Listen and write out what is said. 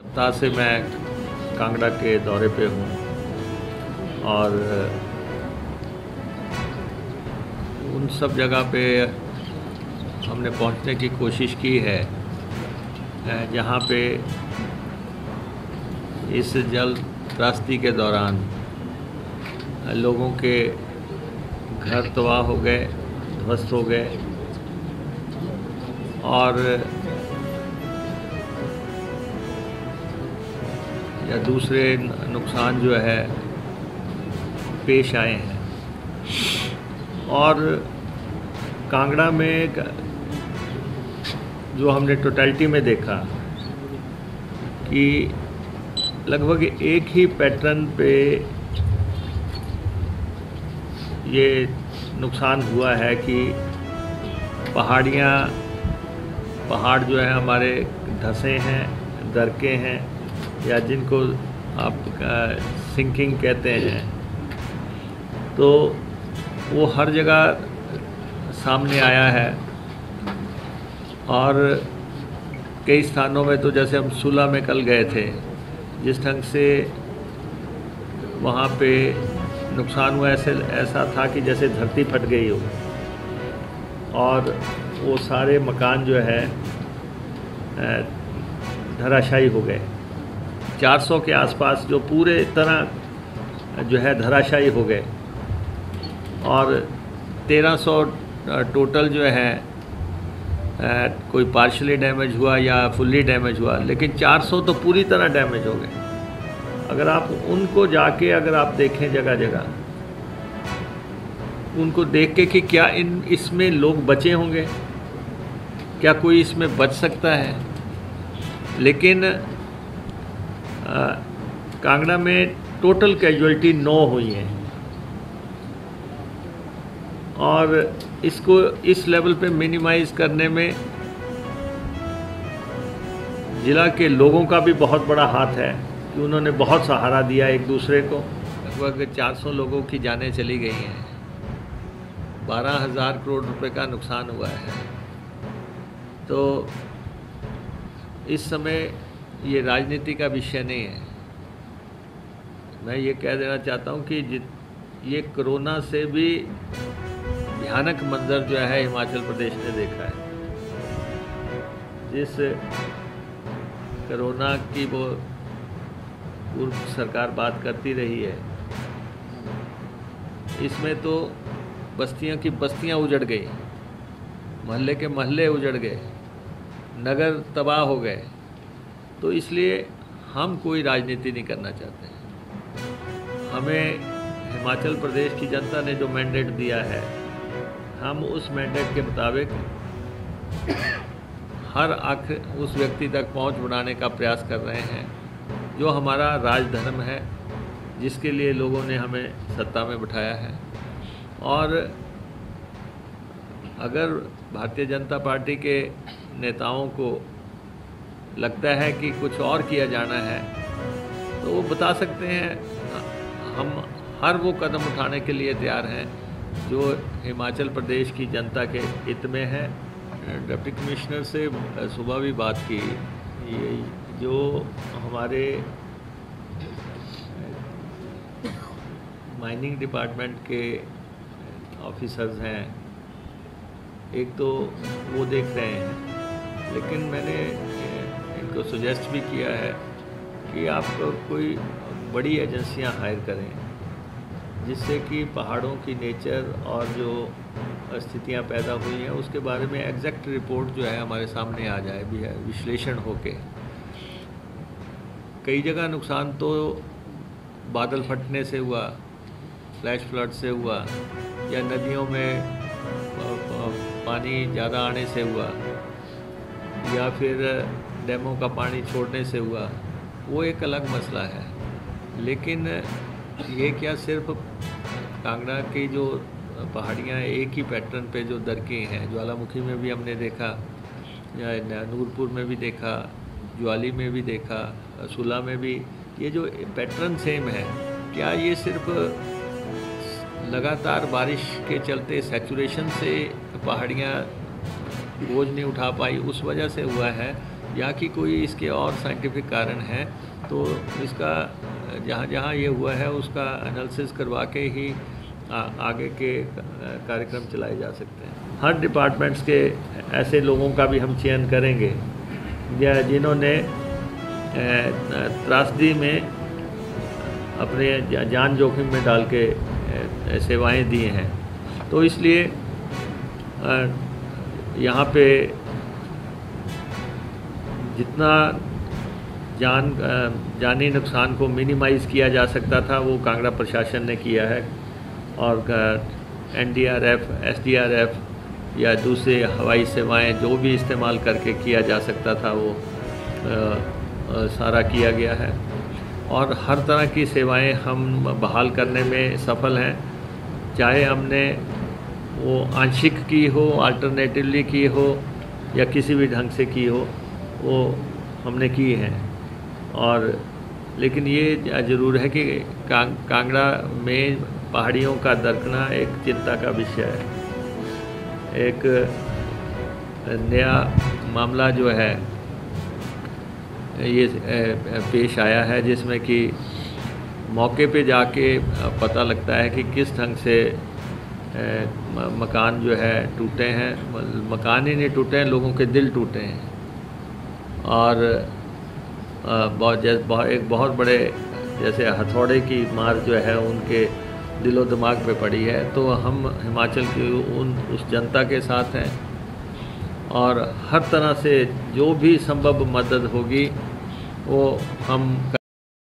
सप्ताह से मैं कांगड़ा के दौरे पे हूँ और उन सब जगह पे हमने पहुँचने की कोशिश की है जहाँ पे इस जल त्रासदी के दौरान लोगों के घर तबाह हो गए, ध्वस्त हो गए और या दूसरे नुकसान जो है, पेश आए हैं। और कांगड़ा में जो हमने टोटलिटी में देखा, कि लगभग एक ही पैटर्न पे ये नुकसान हुआ है कि पहाड़ियाँ, पहाड़ जो है हमारे धंसे हैं दरके हैं या जिनको आप सिंकिंग कहते हैं तो वो हर जगह सामने आया है। और कई स्थानों में तो जैसे हम सुला में कल गए थे, जिस ढंग से वहाँ पे नुकसान हुआ, ऐसे, ऐसा था कि जैसे धरती फट गई हो। और वो सारे मकान जो है धराशायी हो गए। 400 के आसपास जो पूरे तरह जो है धराशायी हो गए। और 1300 टोटल जो है कोई पार्शली डैमेज हुआ या फुल्ली डैमेज हुआ, लेकिन 400 तो पूरी तरह डैमेज हो गए। अगर आप उनको जाके, अगर आप देखें जगह जगह, उनको देख के कि क्या इन, इसमें लोग बचे होंगे? क्या कोई इसमें बच सकता है? लेकिन कांगड़ा में टोटल कैजुअलिटी नौ हुई हैं। और इसको इस लेवल पे मिनिमाइज करने में ज़िला के लोगों का भी बहुत बड़ा हाथ है कि उन्होंने बहुत सहारा दिया एक दूसरे को। लगभग 400 लोगों की जानें चली गई हैं। बारह हज़ार करोड़ रुपए का नुकसान हुआ है। तो इस समय ये राजनीति का विषय नहीं है। मैं ये कह देना चाहता हूँ कि जित, ये कोरोना से भी भयानक मंजर जो है हिमाचल प्रदेश ने देखा है। जिस कोरोना की वो पूर्व सरकार बात करती रही है, इसमें तो बस्तियों की बस्तियाँ उजड़ गई, मोहल्ले के मोहल्ले उजड़ गए, नगर तबाह हो गए। तो इसलिए हम कोई राजनीति नहीं करना चाहते हमें हिमाचल प्रदेश की जनता ने जो मैंडेट दिया है, हम उस मैंडेट के मुताबिक हर आखिर उस व्यक्ति तक पहुँच बनाने का प्रयास कर रहे हैं, जो हमारा राजधर्म है, जिसके लिए लोगों ने हमें सत्ता में बिठाया है। और अगर भारतीय जनता पार्टी के नेताओं को लगता है कि कुछ और किया जाना है तो वो बता सकते हैं, हम हर वो कदम उठाने के लिए तैयार हैं, जो हिमाचल प्रदेश की जनता के हित में है। डिप्टी कमिश्नर से सुबह भी बात की, ये जो हमारे, माइनिंग डिपार्टमेंट के ऑफिसर्स हैं, एक तो वो देख रहे हैं, लेकिन मैंने इनको सजेस्ट भी किया है कि आप कोई बड़ी एजेंसियाँ हायर करें, जिससे कि पहाड़ों की नेचर और जो स्थितियाँ पैदा हुई हैं, उसके बारे में एग्जैक्ट रिपोर्ट जो है हमारे सामने आ जाए, भी है, विश्लेषण होके। कई जगह नुकसान तो बादल फटने से हुआ फ्लैश फ्लड से हुआ, या नदियों में पानी ज़्यादा आने से हुआ। या फिर डैमों का पानी छोड़ने से हुआ, वो एक अलग मसला है। लेकिन ये क्या सिर्फ़ कांगड़ा की जो पहाड़ियाँ एक ही पैटर्न पे जो दरके हैं? ज्वालामुखी में भी हमने देखा, या नूरपुर में भी देखा, ज्वाली में भी देखा सुला में भी। ये जो पैटर्न सेम है, क्या ये सिर्फ़ लगातार बारिश के चलते सेचुरेशन से पहाड़ियाँ बोझ नहीं उठा पाई। उस वजह से हुआ है या कि कोई इसके और साइंटिफिक कारण हैं तो इसका जहाँ जहाँ ये हुआ है उसका एनालिसिस करवा के ही आ, आगे के कार्यक्रम चलाए जा सकते हैं। हर डिपार्टमेंट्स के ऐसे लोगों का भी हम चयन करेंगे या जिन्होंने त्रासदी में अपने जान जोखिम में डाल के सेवाएँ दी हैं। तो इसलिए यहाँ पे जितना जान जानी नुकसान को मिनिमाइज़ किया जा सकता था वो कांगड़ा प्रशासन ने किया है। और एनडीआरएफ, एसडीआरएफ या दूसरे हवाई सेवाएँ जो भी इस्तेमाल करके किया जा सकता था वो आ, सारा किया गया है। और हर तरह की सेवाएँ हम बहाल करने में सफल हैं। चाहे हमने वो आंशिक की हो अल्टरनेटिवली की हो, या किसी भी ढंग से की हो, वो हमने की हैं। और लेकिन ये ज़रूर है कि कांग कांगड़ा में पहाड़ियों का दरकना एक चिंता का विषय है। एक नया मामला जो है, ये पेश आया है जिसमें कि मौके पे जाके पता लगता है कि किस ढंग से मकान जो है टूटे हैं मकान ही नहीं टूटे हैं, लोगों के दिल टूटे हैं। और बहुत जैसे एक बहुत बड़े जैसे हथौड़े की मार जो है उनके दिलो दिमाग पे पड़ी है तो हम हिमाचल की उन, उस जनता के साथ हैं। और हर तरह से जो भी संभव मदद होगी, वो हम